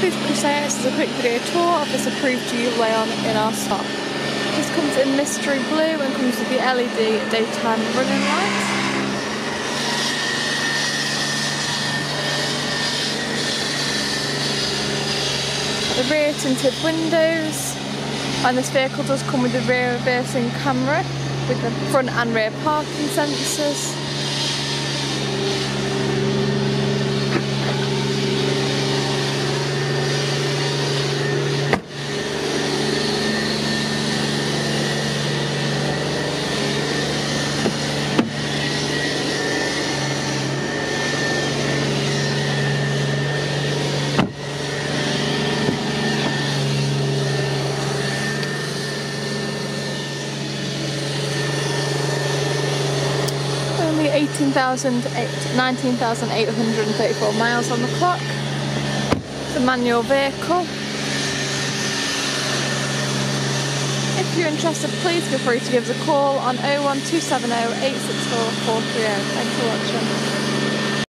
this is a quick video tour of this approved Jubileon in our stock. This comes in mystery blue and comes with the LED daytime running lights. The rear tinted windows and this vehicle does come with a rear reversing camera with the front and rear parking sensors. 19,834 miles on the clock. It's a manual vehicle. If you're interested, please feel free to give us a call on 01270 864 430. Thanks for watching.